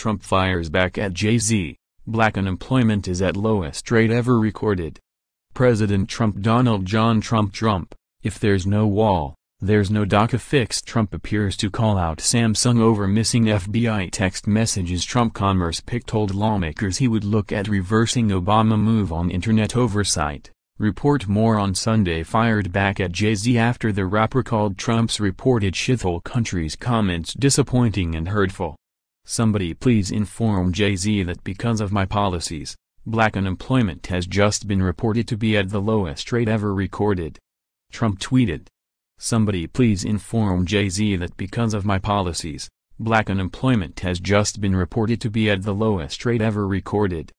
Trump fires back at Jay-Z. Black unemployment is at lowest rate ever recorded. President Trump Donald John Trump Trump, if there's no wall, there's no DACA fix Trump appears to call out Samsung over missing FBI text messages Trump Commerce Pick told lawmakers he would look at reversing Obama move on internet oversight. Report more on Sunday fired back at Jay-Z after the rapper called Trump's reported shithole country's comments disappointing and hurtful. Somebody please inform Jay-Z that because of my policies, black unemployment has just been reported to be at the lowest rate ever recorded. Trump tweeted. Somebody please inform Jay-Z that because of my policies, black unemployment has just been reported to be at the lowest rate ever recorded.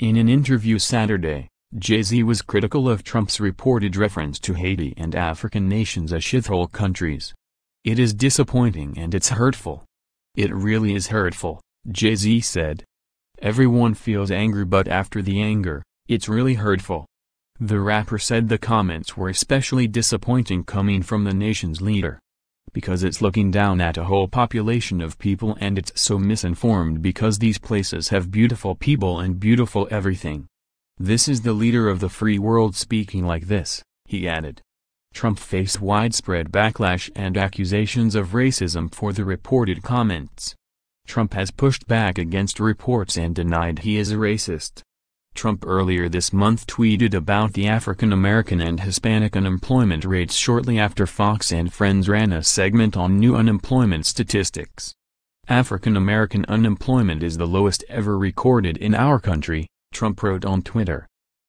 In an interview Saturday, Jay-Z was critical of Trump's reported reference to Haiti and African nations as shithole countries. It is disappointing and it's hurtful. It really is hurtful, Jay-Z said. Everyone feels angry but after the anger, it's really hurtful. The rapper said the comments were especially disappointing coming from the nation's leader. Because it's looking down at a whole population of people and it's so misinformed because these places have beautiful people and beautiful everything. This is the leader of the free world speaking like this, he added. Trump faced widespread backlash and accusations of racism for the reported comments. Trump has pushed back against reports and denied he is a racist. Trump earlier this month tweeted about the African American and Hispanic unemployment rates shortly after Fox and Friends ran a segment on new unemployment statistics. African American unemployment is the lowest ever recorded in our country, Trump wrote on Twitter.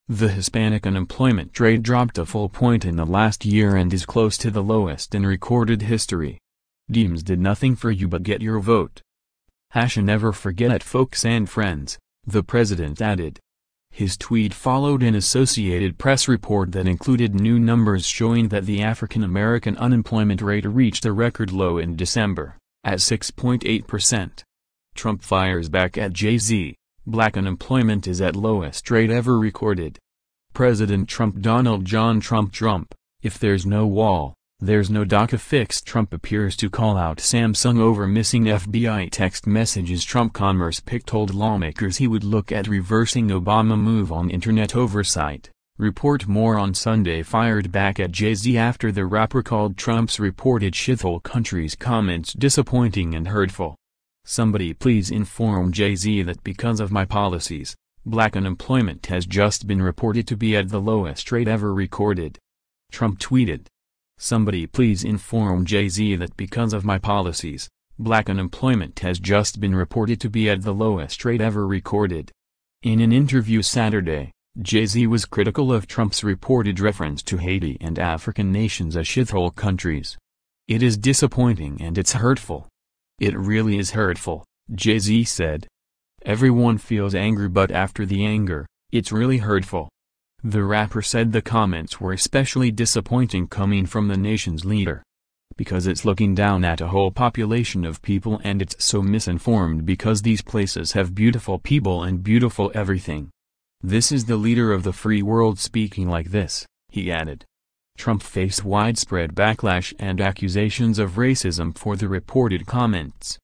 The Hispanic unemployment rate dropped a full point in the last year and is close to the lowest in recorded history. Deems did nothing for you but get your vote. Hasha never forget folks and friends, the president added. His tweet followed an Associated Press report that included new numbers showing that the African American unemployment rate reached a record low in December, at 6.8%. Trump fires back at Jay-Z, black unemployment is at lowest rate ever recorded. President Trump Donald John Trump Trump, if there's no wall, there's no DACA fix Trump appears to call out Samsung over missing FBI text messages Trump Commerce Pick told lawmakers he would look at reversing Obama move on internet oversight. Report more on Sunday fired back at Jay-Z after the rapper called Trump's reported shithole country's comments disappointing and hurtful. Somebody please inform Jay-Z that because of my policies, black unemployment has just been reported to be at the lowest rate ever recorded. Trump tweeted. Somebody please inform Jay-Z that because of my policies, black unemployment has just been reported to be at the lowest rate ever recorded. In an interview Saturday, Jay-Z was critical of Trump's reported reference to Haiti and African nations as shithole countries. It is disappointing and it's hurtful. It really is hurtful, Jay-Z said. Everyone feels angry but after the anger, it's really hurtful. The rapper said the comments were especially disappointing coming from the nation's leader. Because it's looking down at a whole population of people and it's so misinformed because these places have beautiful people and beautiful everything. This is the leader of the free world speaking like this, he added. Trump faced widespread backlash and accusations of racism for the reported comments.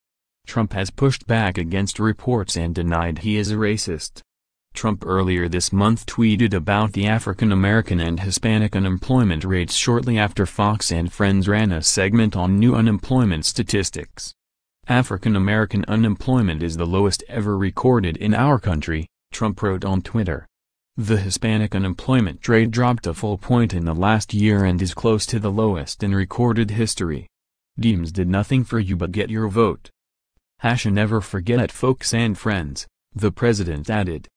Trump has pushed back against reports and denied he is a racist. Trump earlier this month tweeted about the African American and Hispanic unemployment rates shortly after Fox and Friends ran a segment on new unemployment statistics. African American unemployment is the lowest ever recorded in our country, Trump wrote on Twitter. The Hispanic unemployment rate dropped a full point in the last year and is close to the lowest in recorded history. Deems did nothing for you but get your vote. Hasha never forget it folks and friends, the president added.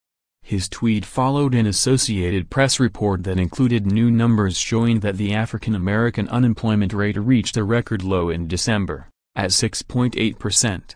His tweet followed an Associated Press report that included new numbers showing that the African American unemployment rate reached a record low in December, at 6.8%.